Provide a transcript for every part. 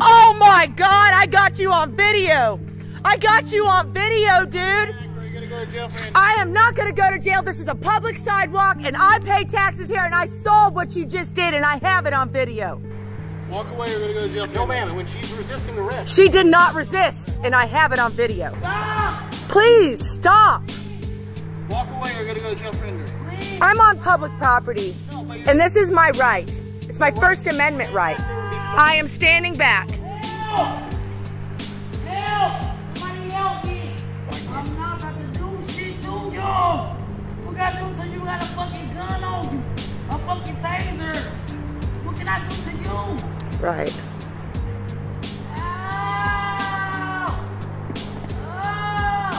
Oh my God, I got you on video. I got you on video, dude. I am not gonna go to jail. This is a public sidewalk and I pay taxes here and I saw what you just did and I have it on video. Walk away, you're gonna go to jail. No, ma'am. When she's resisting arrest. She did not resist and I have it on video. Stop! Please stop. Walk away, you're gonna go to jail for injury. I'm on public property and this is my right. It's my First Amendment right. I am standing back. Help! Help! Somebody help me! I'm not about to do shit to you! What can I do to you? Got a fucking gun on you! A fucking taser! What can I do to you? Right. Ow! Ow!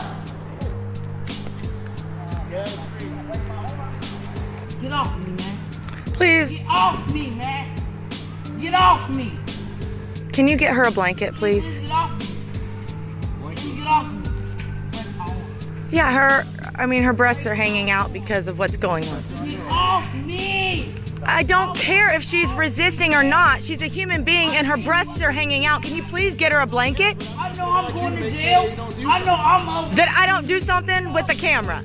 Get off me, man. Please, Get off me, man. Get off me. can you get her a blanket, please? Get off me. Get off me. Yeah, her, I mean, her breasts are hanging out because of what's going on. Get off me. I don't care if she's resisting or not. She's a human being and her breasts are hanging out. Can you please get her a blanket? I know I'm going to jail. I know I'm over. That I don't do something with the camera.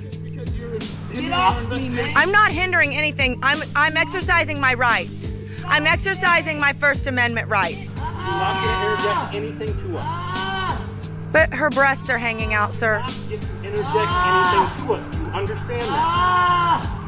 Get off me, man. I'm not hindering anything. I'm I'm exercising my rights. I'm exercising my First Amendment rights. You're not going to interject anything to us. But her breasts are hanging out, sir. Interject anything to us. Do you understand that?